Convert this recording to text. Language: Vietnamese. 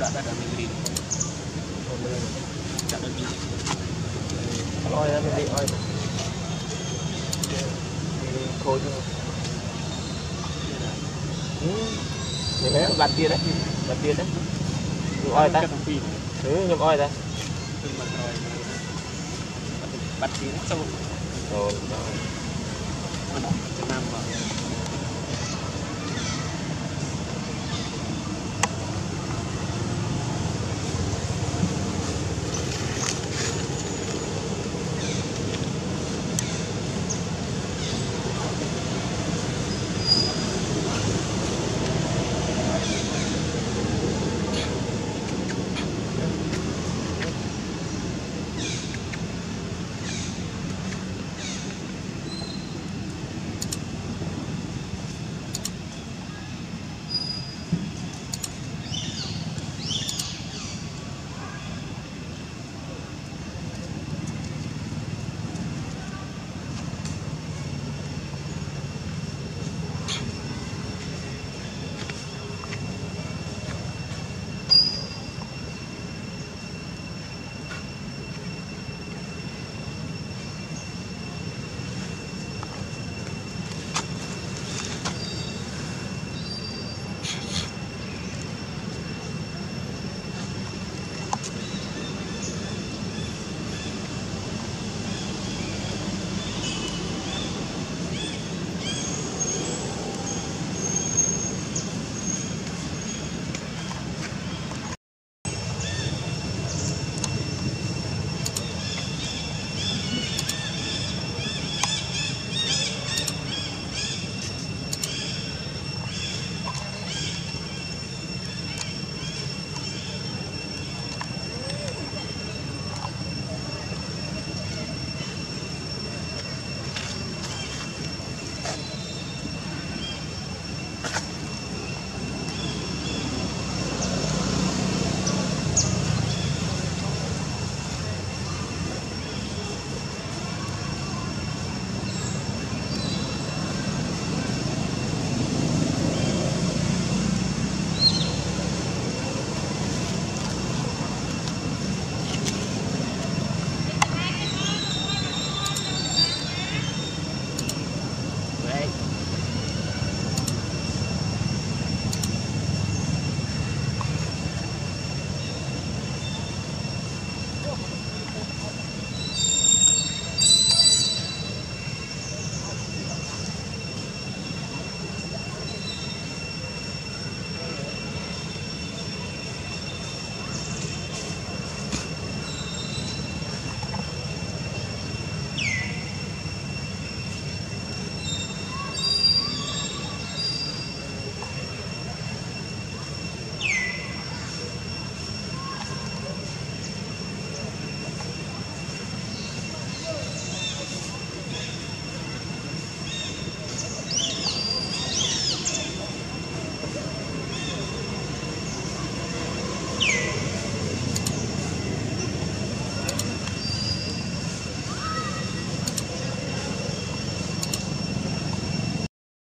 đã ada đã mình đi đã được đi oi đó đi oi khôi thôi ừ bạn tiền đấy bạn tiền đấy nhung oi ta ừ nhung oi ta từng mặt rồi bắt đi nó sâu rồi